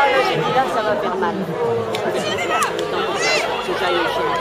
Ah là, j'ai dit là, ça va faire mal. Saya.